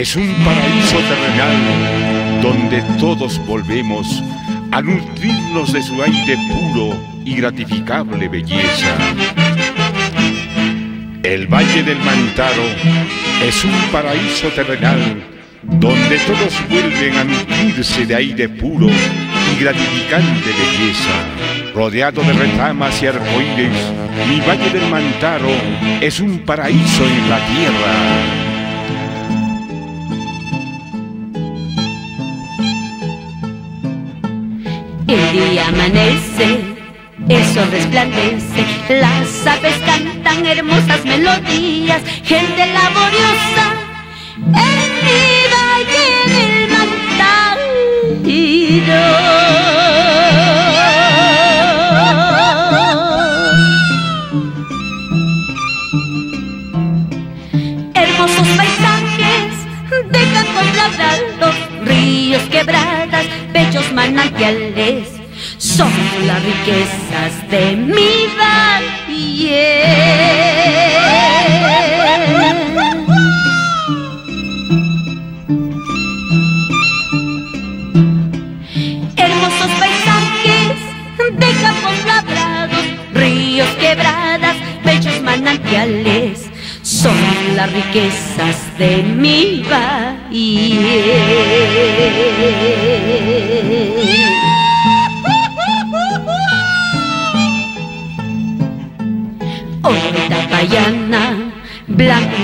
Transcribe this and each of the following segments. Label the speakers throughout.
Speaker 1: Es un paraíso terrenal donde todos volvemos a nutrirnos de su aire puro y gratificable belleza. El Valle del Mantaro es un paraíso terrenal donde todos vuelven a nutrirse de aire puro y gratificante belleza. Rodeado de retamas y arcoíris, mi Valle del Mantaro es un paraíso en la tierra.
Speaker 2: Día amanece, el sol resplandece, las aves cantan hermosas melodías, gente laboriosa en mi valle del Hermosos paisajes de campos labrados, ríos quebradas, bellos manantiales, son las riquezas de mi valle. Hermosos paisajes de campos labrados, ríos quebradas, bellos manantiales, son las riquezas de mi valle.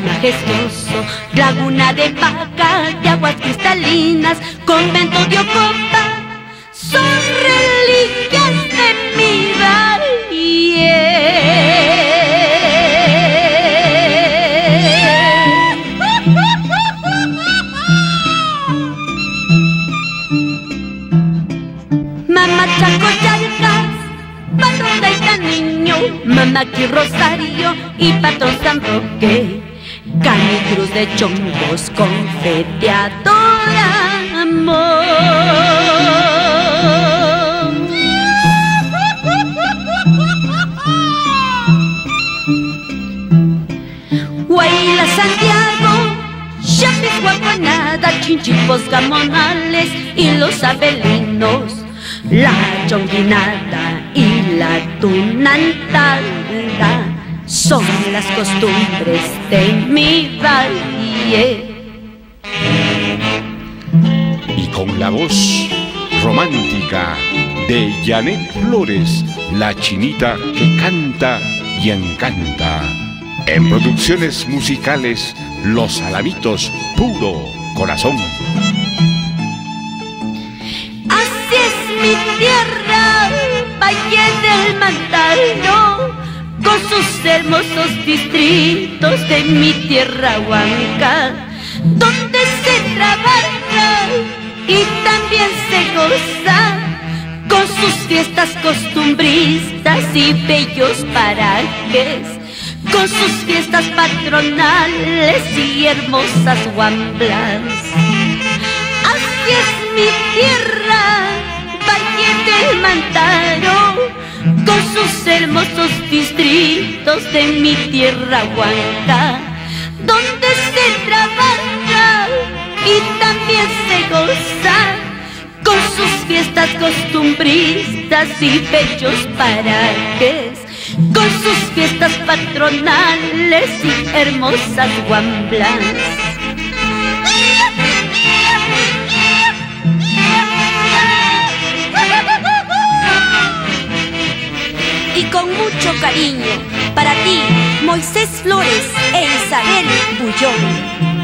Speaker 2: Majestuoso, laguna de vaca, de aguas cristalinas, convento de Ocopa, son reliquias de mi. Mamá Chaco Yalcas, patrón Gran niño, mamá Rosario y patrón San Roque. Cani cruz de chongos con fe te adoramos. Huayla Santiago, Chapis Guapanada, Chinchipos Gamonales y los Abelinos, la chonguinada y la tunantada son las costumbres de mi valle.
Speaker 1: Y con la voz romántica de Janet Flores, la chinita que canta y encanta. En producciones musicales, Los Alamitos, puro corazón.
Speaker 2: Así es mi tierra, sus hermosos distritos de mi tierra huanca, donde se trabaja y también se goza, con sus fiestas costumbristas y bellos parajes, con sus fiestas patronales y hermosas guamblas. Así es mi tierra, hermosos distritos de mi tierra huanca, donde se trabaja y también se goza, con sus fiestas costumbristas y bellos parajes, con sus fiestas patronales y hermosas guamblas. Cariño para ti, Moisés Flores e Isabel Bullón.